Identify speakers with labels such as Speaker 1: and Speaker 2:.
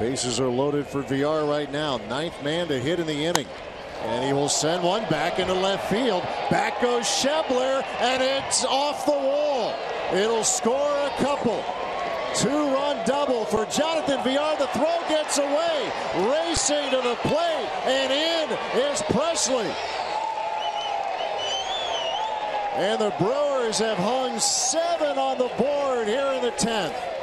Speaker 1: Bases are loaded for Villar right now. Ninth man to hit in the inning. And he will send one back into left field. Back goes Schebler, and it's off the wall. It'll score a couple. Two run double for Jonathan Villar. The throw gets away. Racing to the plate, and in is Presley. And the Brewers have hung seven on the board here in the 10th.